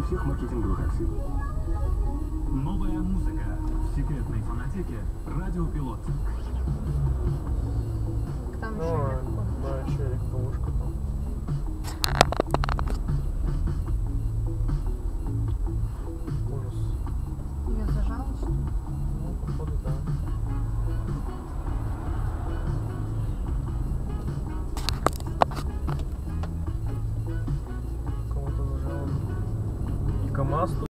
главный всех маркетинговых акций. Новая музыка в секретной фонотеке Радиопилот. Там Ну, ладно, да, еще легковушка там. Ужас. Ее зажало, что ли? Ну, походу, да. КамАЗ